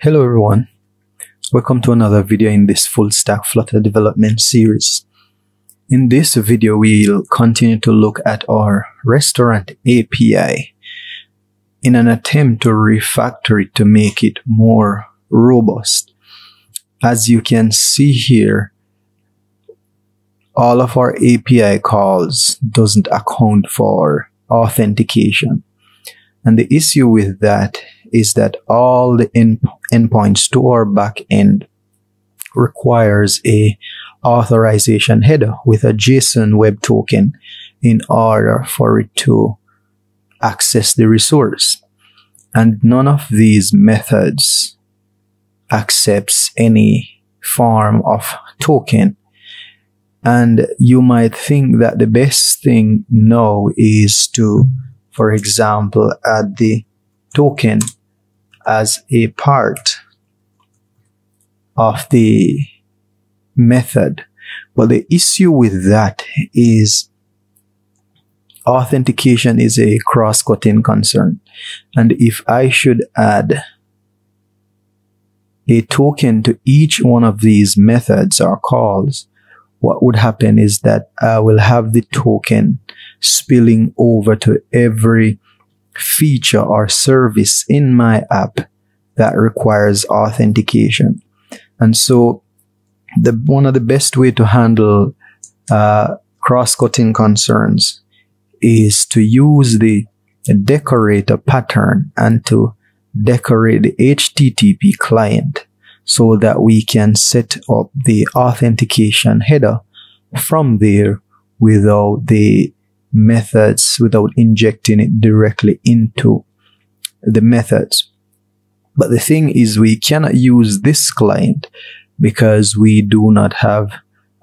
Hello everyone, welcome to another video in this full stack Flutter development series. In this video, we'll continue to look at our restaurant API in an attempt to refactor it to make it more robust. As you can see here, all of our API calls doesn't account for authentication. And the issue with that is that all the end endpoints to our backend requires a authorization header with a JSON web token in order for it to access the resource. And none of these methods accepts any form of token. And you might think that the best thing now is to, for example, add the token as a part of the method. But the issue with that is authentication is a cross-cutting concern. And if I should add a token to each one of these methods or calls, what would happen is that I will have the token spilling over to every feature or service in my app that requires authentication. And so the one of the best way to handle uh, cross-cutting concerns is to use the decorator pattern and to decorate the HTTP client so that we can set up the authentication header from there without the methods, without injecting it directly into the methods. But the thing is we cannot use this client because we do not have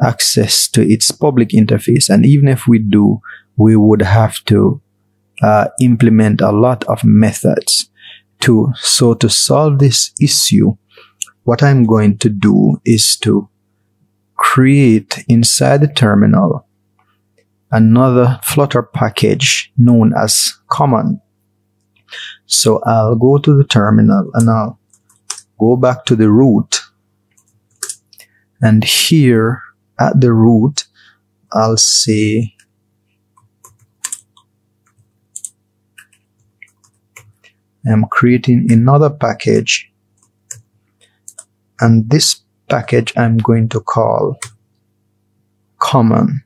access to its public interface. And even if we do, we would have to uh, implement a lot of methods to so to solve this issue what i'm going to do is to create inside the terminal another flutter package known as common. So i'll go to the terminal and i'll go back to the root. And here at the root i'll say I'm creating another package. And this package I'm going to call common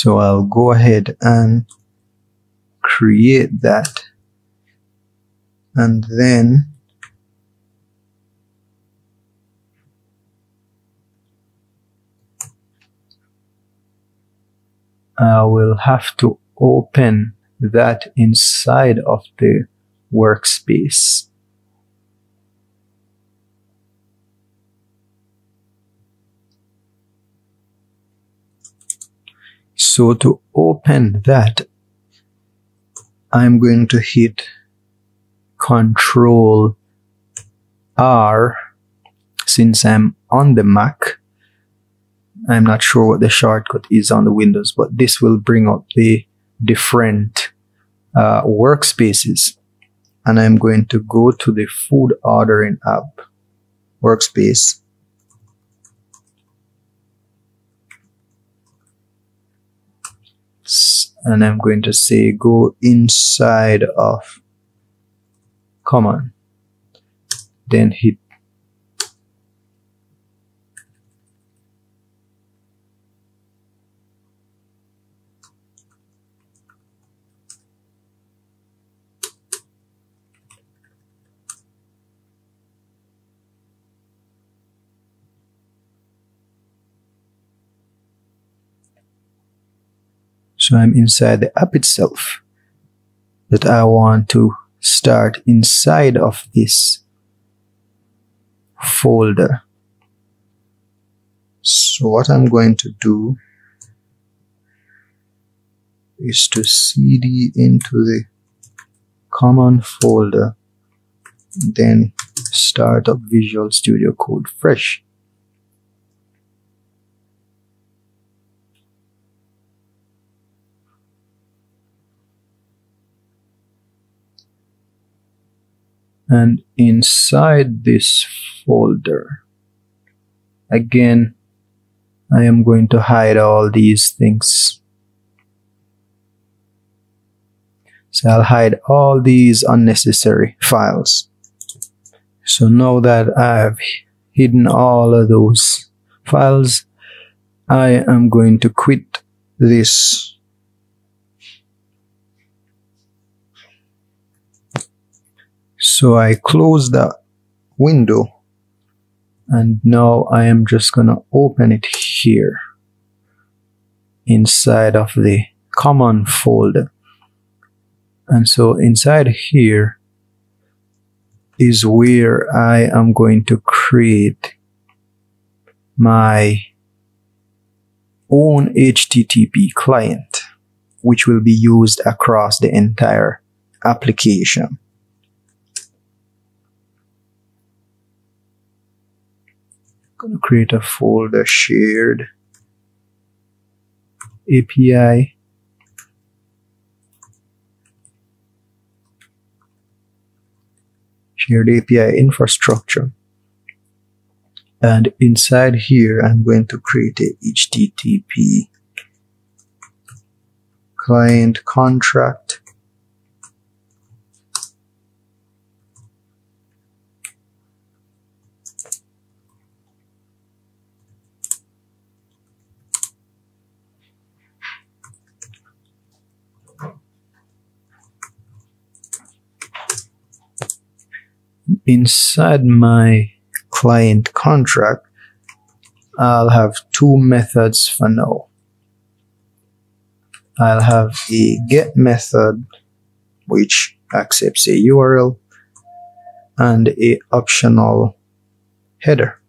so I'll go ahead and create that and then I will have to open that inside of the workspace. So to open that, I'm going to hit Control R since I'm on the Mac I'm not sure what the shortcut is on the Windows, but this will bring up the different uh, workspaces. And I'm going to go to the food ordering app workspace. And I'm going to say go inside of common. Then hit So I'm inside the app itself that I want to start inside of this folder. So what I'm going to do is to cd into the common folder then start up Visual Studio Code fresh. And inside this folder again I am going to hide all these things. So I'll hide all these unnecessary files. So now that I've hidden all of those files. I am going to quit this So I close the window and now I am just gonna open it here inside of the common folder. And so inside here is where I am going to create my own HTTP client, which will be used across the entire application. Going to create a folder shared API shared API infrastructure. And inside here I'm going to create a HTTP client contract inside my client contract, I'll have two methods for now. I'll have a get method which accepts a URL and a optional header.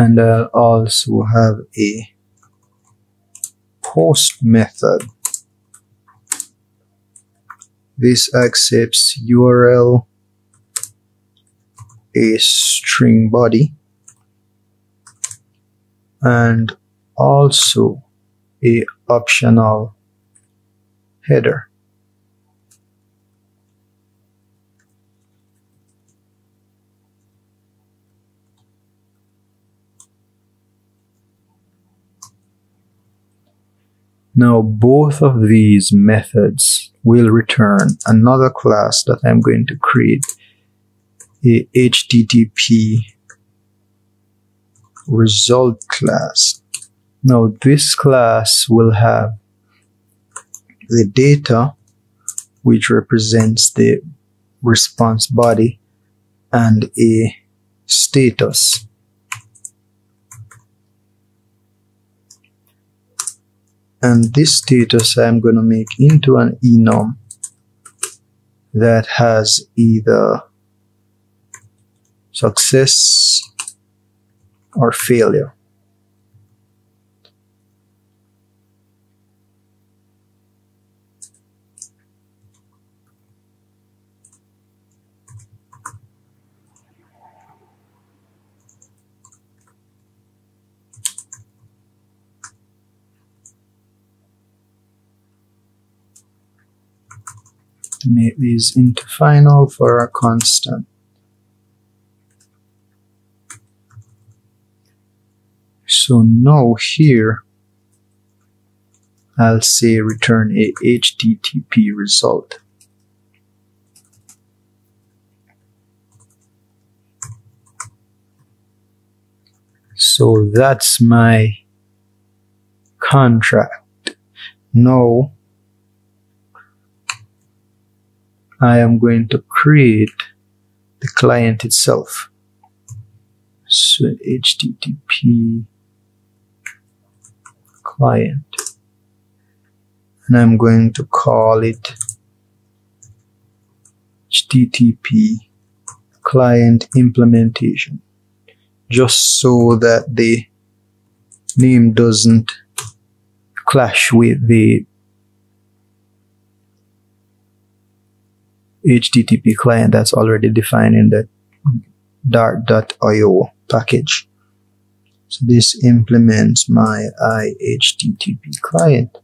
And I'll also have a post method. This accepts URL a string body and also a optional header Now both of these methods will return another class that I'm going to create a HTTP result class. Now this class will have the data which represents the response body and a status and this status I'm going to make into an enum that has either success or failure. To make these into final for a constant. So now here, I'll say return a HTTP result. So that's my contract. Now I am going to create the client itself. So HTTP client. And I'm going to call it HTTP client implementation just so that the name doesn't clash with the HTTP client that's already defined in the dart.io package. So this implements my iHTTP client.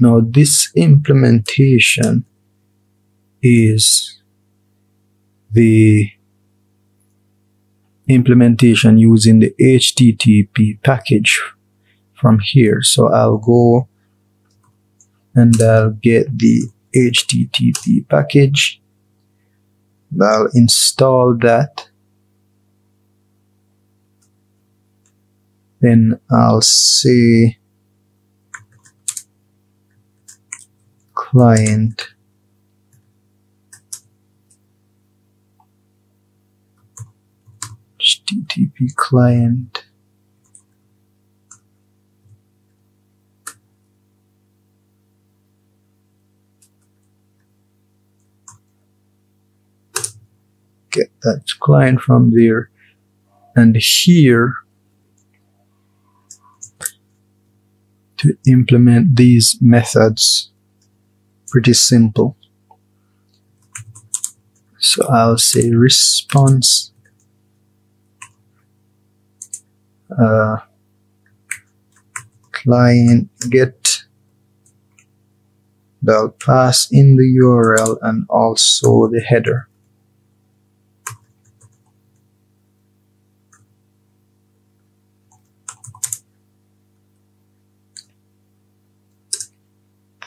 Now this implementation is the implementation using the HTTP package from here. So I'll go and I'll get the HTTP package. I'll install that. Then I'll say client HTTP client that client from there. And here to implement these methods pretty simple. So I'll say response. Uh, client get they'll pass in the URL and also the header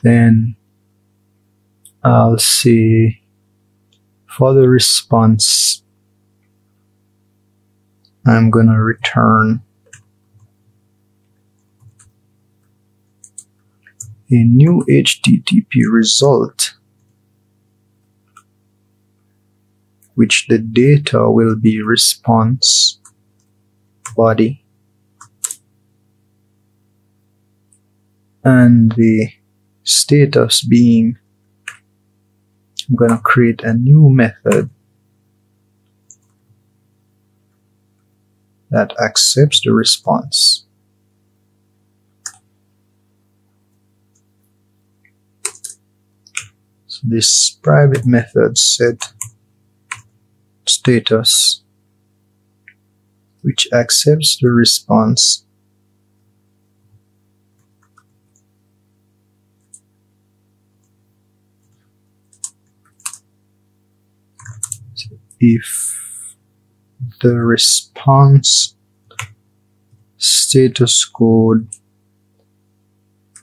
then I'll see for the response. I'm gonna return a new HTTP result which the data will be response body. And the status being I'm going to create a new method that accepts the response. So this private method set status which accepts the response if the response status code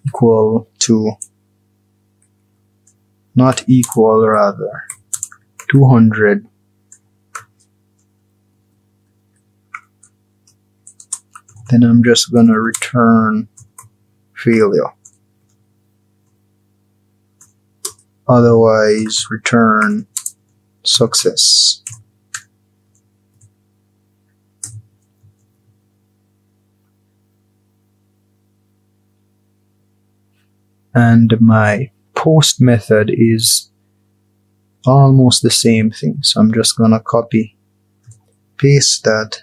equal to not equal rather 200 then I'm just gonna return failure. Otherwise return success. And my post method is almost the same thing. So I'm just gonna copy paste that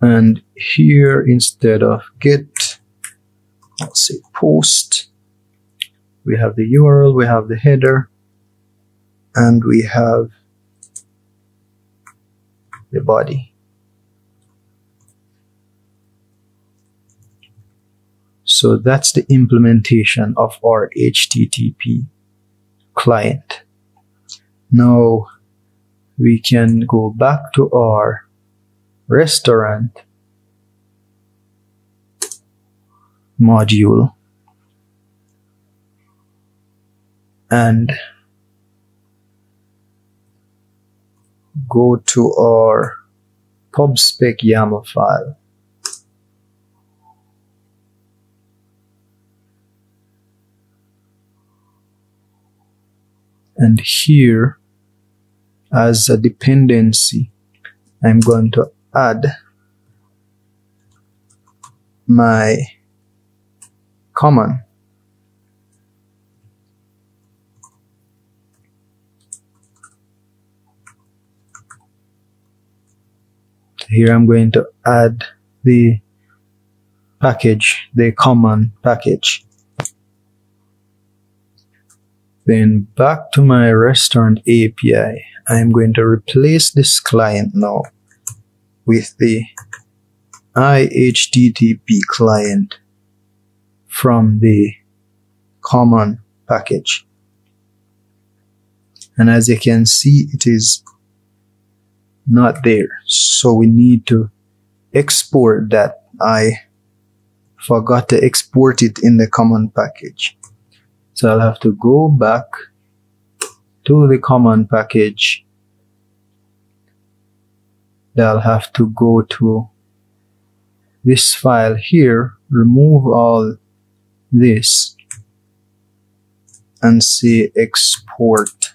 and here instead of get I'll say post we have the URL we have the header and we have the body. So that's the implementation of our HTTP client. Now we can go back to our restaurant. Module. And go to our pubspec YAML file. And here as a dependency I'm going to add my common. Here I'm going to add the package, the common package. Then back to my restaurant API, I'm going to replace this client now with the IHTTP client from the common package. And as you can see, it is not there. So we need to export that. I forgot to export it in the common package. So I'll have to go back to the common package. I'll have to go to this file here, remove all this and say export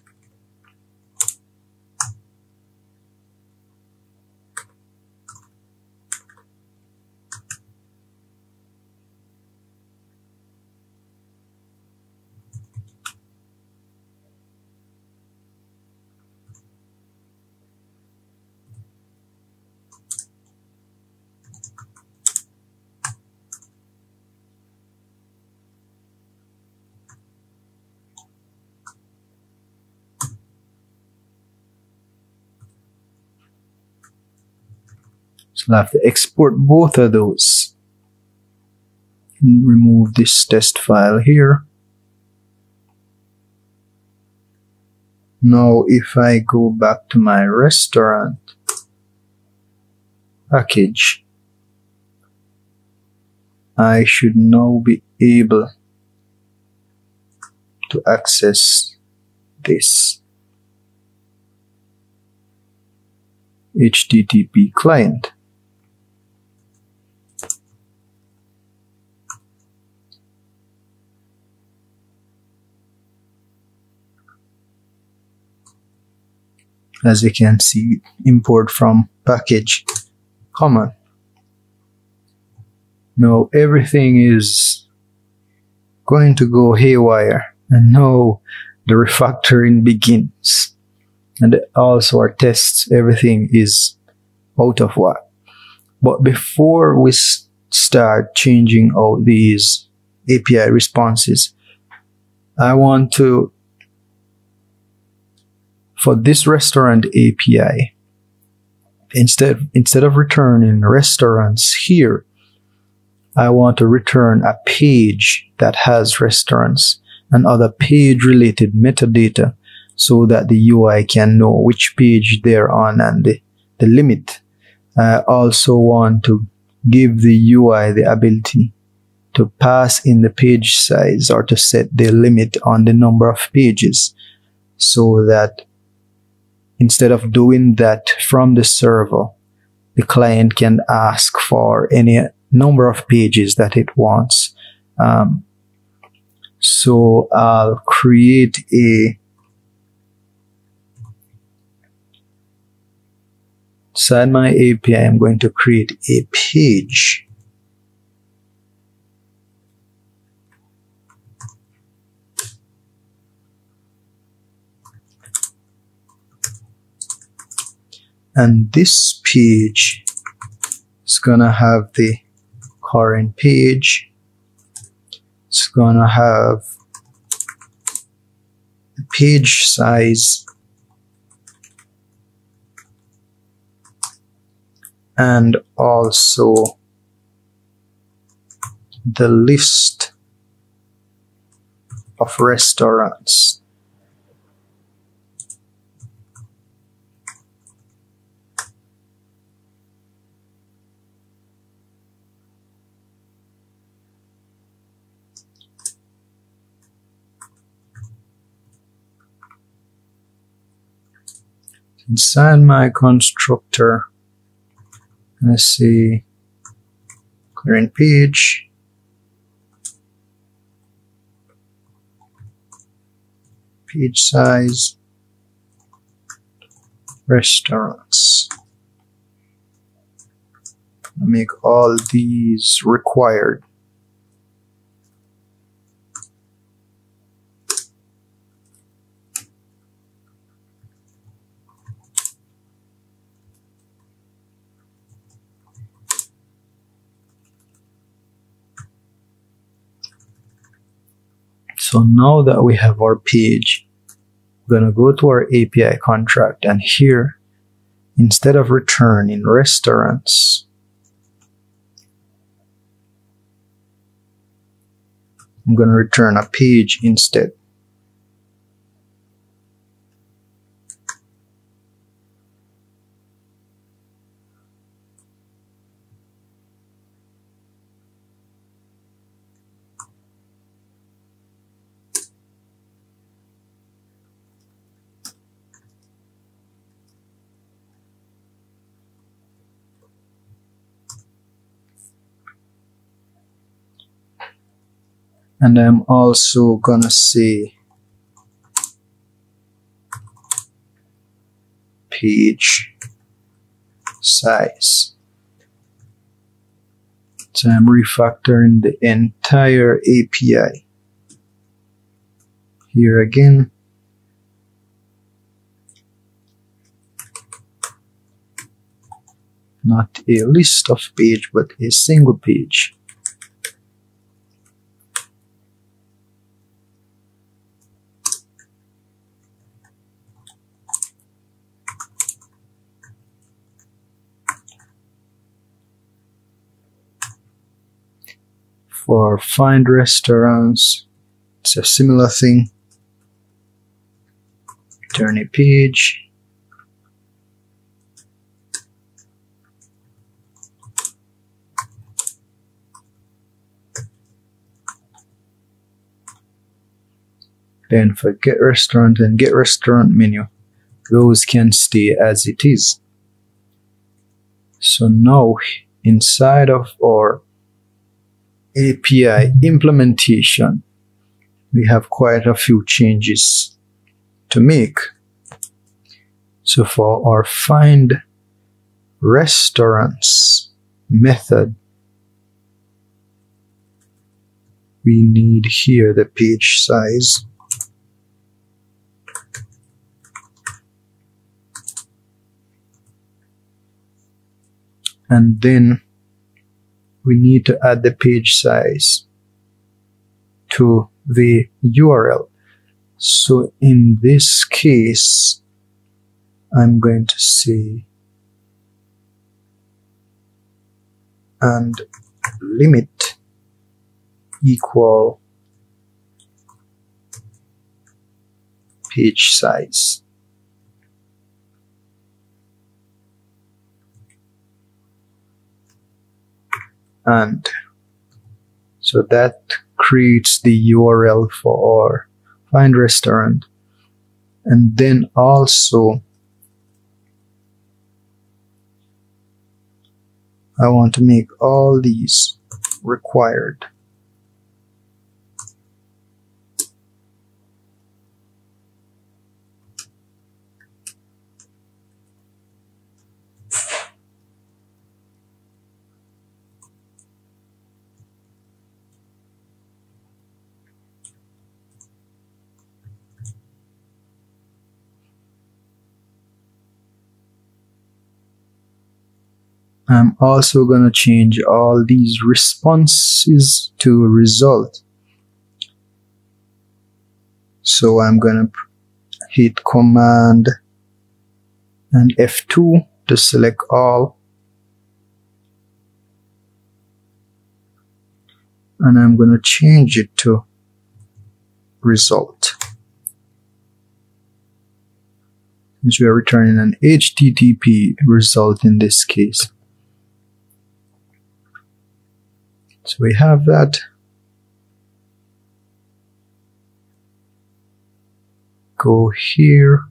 I'll have to export both of those. Remove this test file here. Now if I go back to my restaurant package, I should now be able to access this HTTP client. As you can see import from package common. Now everything is going to go haywire and now the refactoring begins. And also our tests everything is out of whack. But before we start changing all these API responses I want to for this restaurant API, instead, instead of returning restaurants here, I want to return a page that has restaurants and other page related metadata so that the UI can know which page they're on and the, the limit. I also want to give the UI the ability to pass in the page size or to set the limit on the number of pages so that Instead of doing that from the server, the client can ask for any number of pages that it wants. Um, so I'll create a inside my API, I'm going to create a page and this page is gonna have the current page. It's gonna have the page size. And also the list of restaurants inside my constructor. Let's see. Current page page size. Restaurants. Make all these required So now that we have our page, we're going to go to our API contract and here, instead of returning restaurants, I'm going to return a page instead. And I'm also gonna say page size. So I'm refactoring the entire API here again. Not a list of page but a single page for find restaurants. It's a similar thing. Turn a page. Then for get restaurant and get restaurant menu, those can stay as it is. So now inside of our API implementation, we have quite a few changes to make. So for our find restaurants method, we need here the page size. And then we need to add the page size to the URL. So in this case, I'm going to say and limit equal page size. And so that creates the URL for find restaurant. And then also I want to make all these required I'm also going to change all these responses to result. So I'm going to hit command and F2 to select all. And I'm going to change it to result. Since we are returning an HTTP result in this case. So we have that. Go here.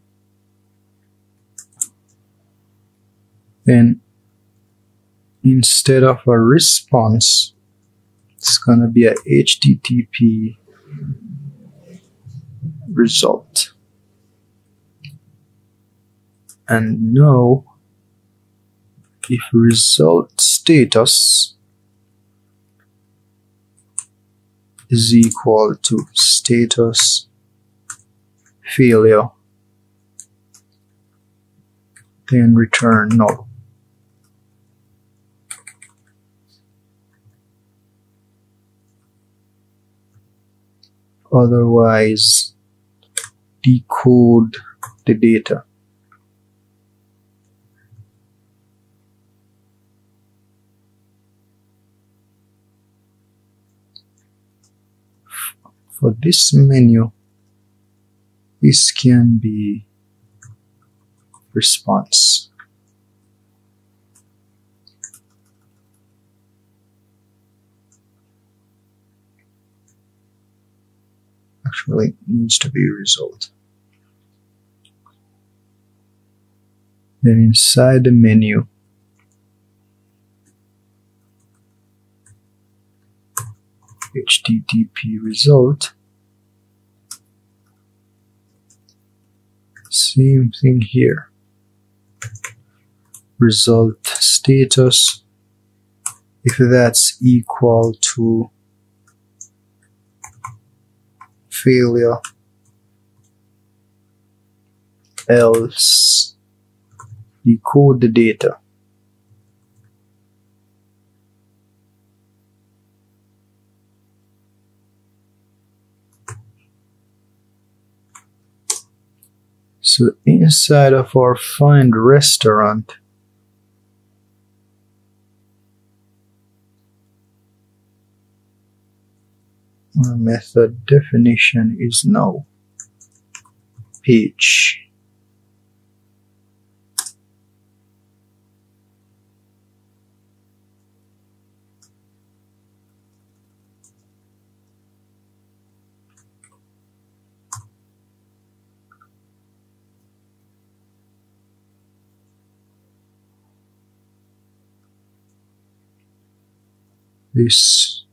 Then instead of a response, it's going to be a HTTP result. And now, if result status is equal to status failure then return null. otherwise decode the data. For this menu, this can be response. Actually, needs to be result. Then inside the menu, HTTP result, same thing here. Result status, if that's equal to failure, else decode the data. So inside of our find restaurant, our method definition is no. Page this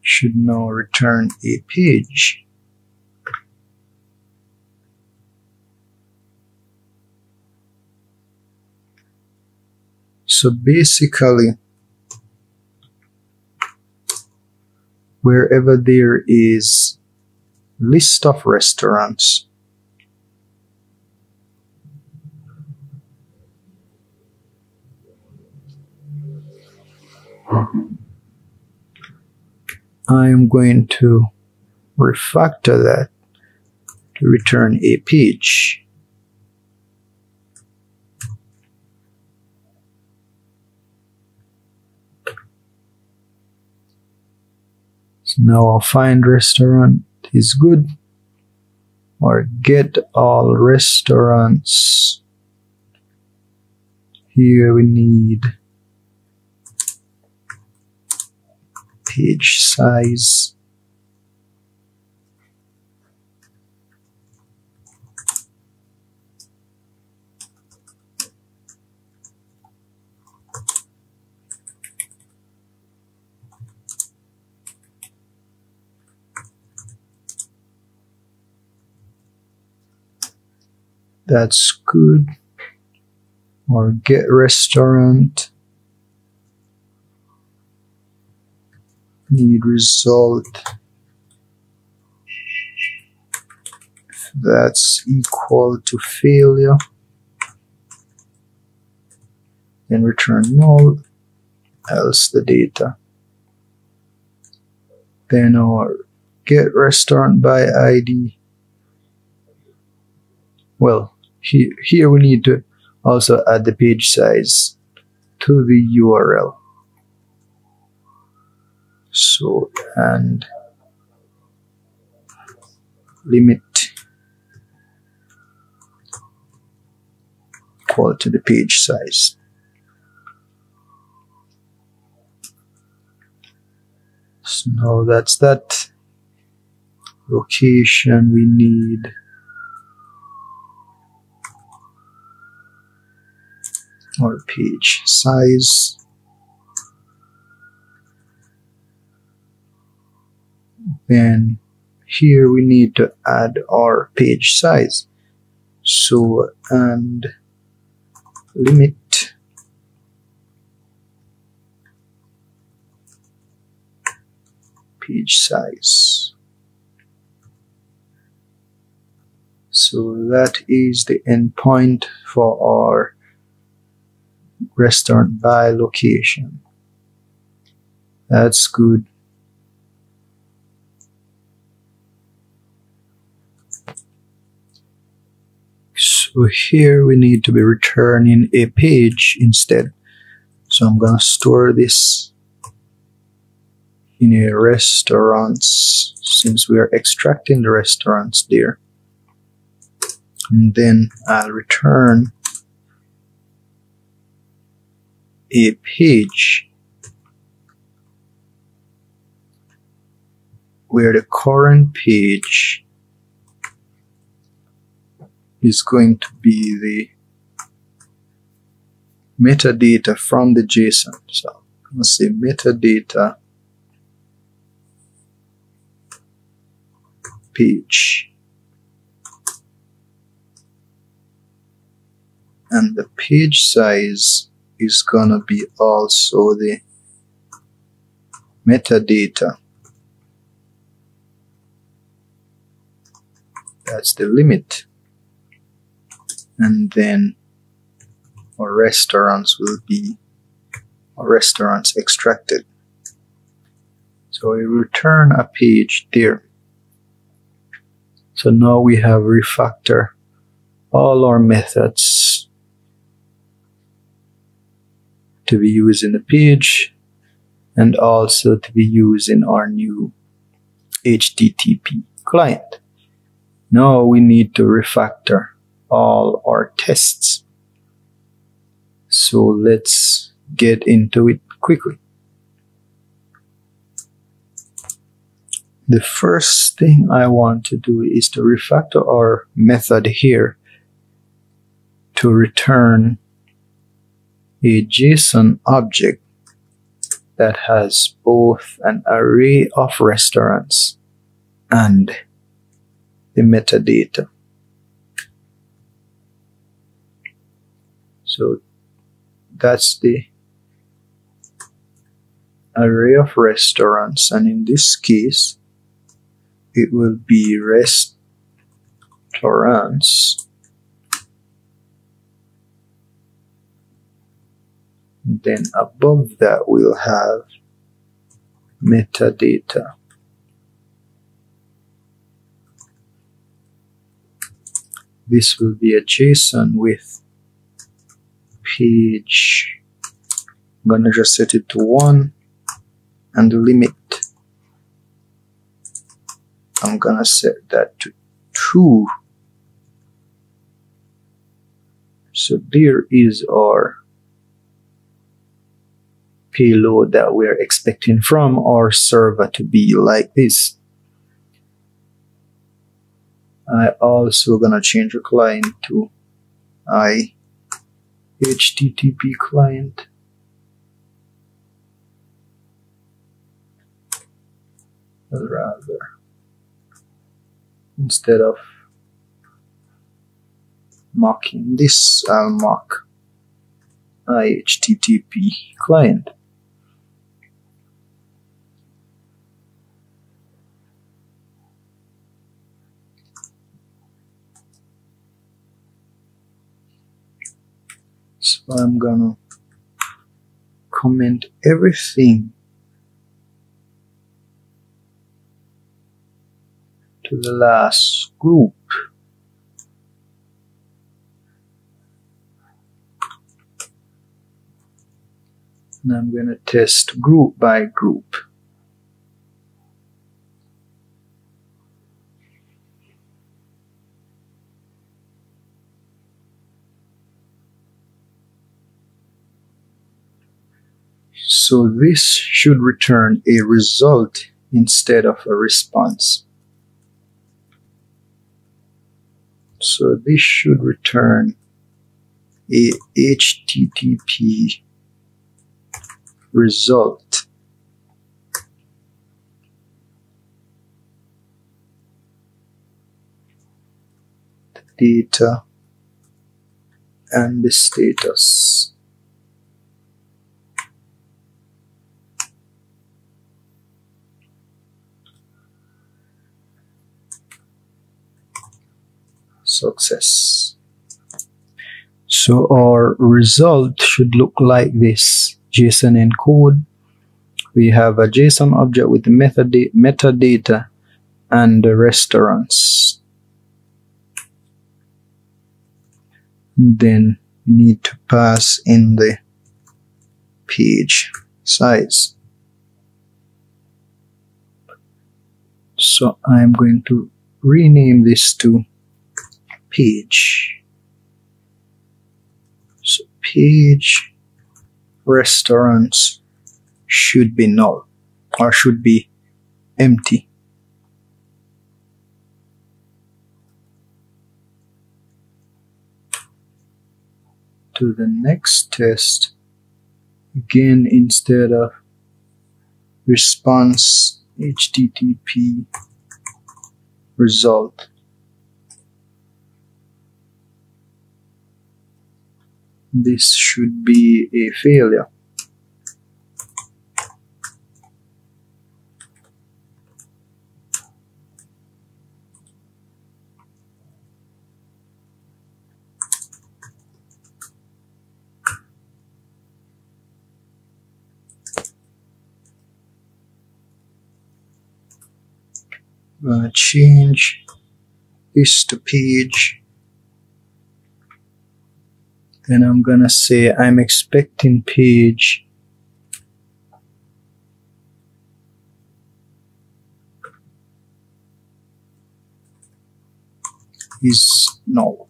should now return a page. So basically, wherever there is list of restaurants, I am going to refactor that to return a page. So now our find restaurant is good or get all restaurants. Here we need page size. That's good. Or get restaurant result that's equal to failure. Then return null else the data. Then our get restaurant by id well here, here we need to also add the page size to the url so and limit equal to the page size. So now that's that location we need. Or page size then here we need to add our page size. So and limit. Page size. So that is the endpoint for our restaurant by location. That's good So here we need to be returning a page instead. So I'm going to store this in a restaurants since we are extracting the restaurants there. And then I'll return a page where the current page is going to be the metadata from the JSON. So let's say metadata page. And the page size is gonna be also the metadata. That's the limit. And then our restaurants will be our restaurants extracted. So we return a page there. So now we have refactor all our methods to be used in the page and also to be used in our new HTTP client. Now we need to refactor all our tests. So let's get into it quickly. The first thing I want to do is to refactor our method here to return a JSON object that has both an array of restaurants and the metadata. So that's the array of restaurants. And in this case it will be restaurants. Then above that we'll have metadata. This will be a JSON with page. I'm gonna just set it to one and the limit. I'm gonna set that to two. So there is our payload that we're expecting from our server to be like this. I also gonna change the client to I HTTP client. Rather, instead of mocking this, I'll mock IHTTP client. So I'm gonna comment everything to the last group. And I'm going to test group by group. So this should return a result instead of a response. So this should return a HTTP result. The data and the status. Success. So our result should look like this JSON encode. We have a JSON object with the method metadata and the restaurants. then we need to pass in the page size. So I'm going to rename this to page. So page restaurants should be null or should be empty. To the next test, again instead of response HTTP result. This should be a failure. gonna change this to page then I'm gonna say I'm expecting page is null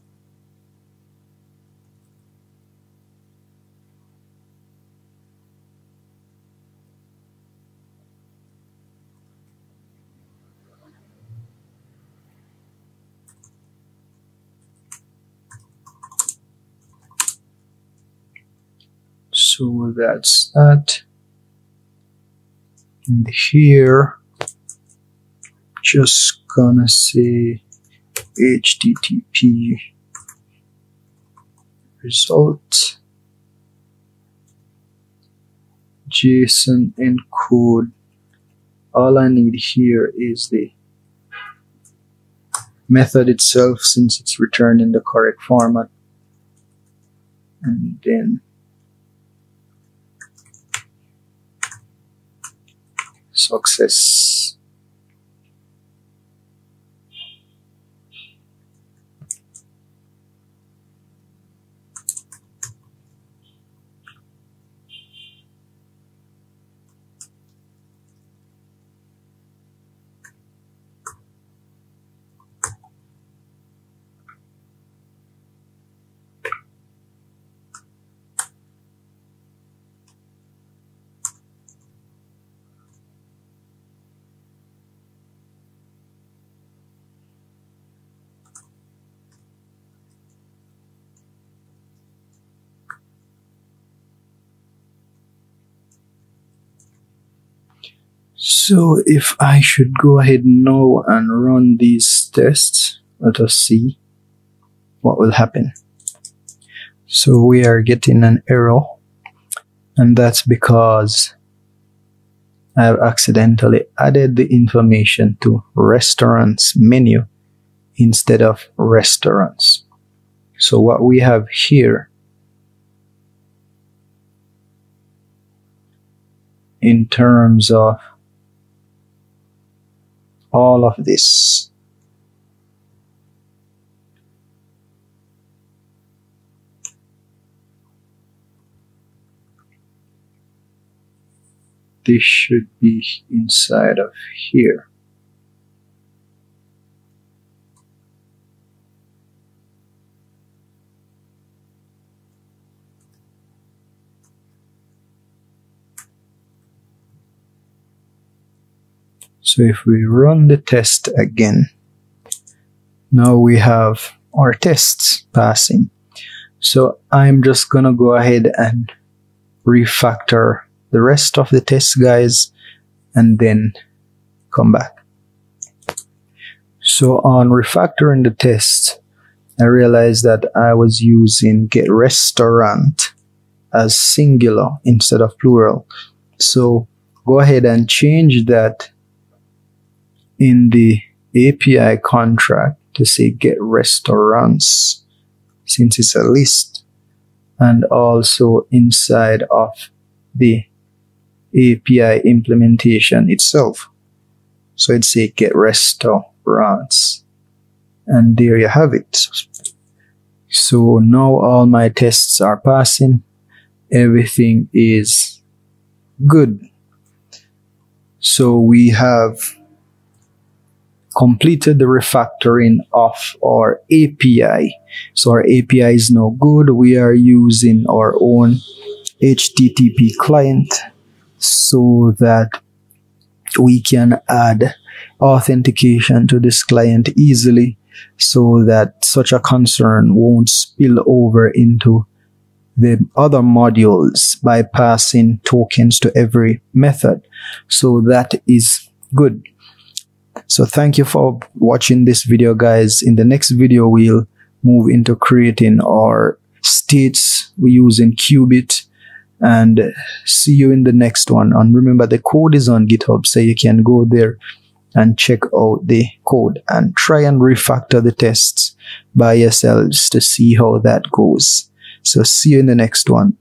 so that's that. And here just gonna say http result. Json encode. All i need here is the method itself since it's returned in the correct format. And then success. So if I should go ahead now and run these tests, let us see what will happen. So we are getting an error and that's because I've accidentally added the information to restaurants menu instead of restaurants. So what we have here in terms of all of this. This should be inside of here. So if we run the test again, now we have our tests passing. So I'm just gonna go ahead and refactor the rest of the tests guys and then come back. So on refactoring the test, I realized that I was using get restaurant as singular instead of plural. So go ahead and change that in the API contract to say get restaurants since it's a list and also inside of the API implementation itself. So it's say get restaurants and there you have it. So now all my tests are passing. Everything is good. So we have completed the refactoring of our API. So our API is no good. We are using our own HTTP client so that we can add authentication to this client easily so that such a concern won't spill over into the other modules by passing tokens to every method. So that is good. So thank you for watching this video guys. In the next video, we'll move into creating our states using Cubit and see you in the next one. And remember the code is on GitHub so you can go there and check out the code and try and refactor the tests by yourselves to see how that goes. So see you in the next one.